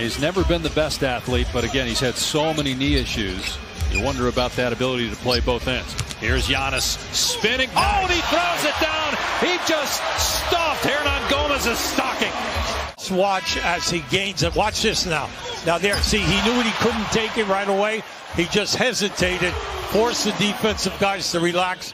He's never been the best athlete, but again, he's had so many knee issues. You wonder about that ability to play both ends. Here's Giannis spinning. Oh, and he throws it down. He just stuffed Hernangomez's stocking. Let's watch as he gains it. Watch this now. Now there, see, he knew he couldn't take it right away. He just hesitated, forced the defensive guys to relax.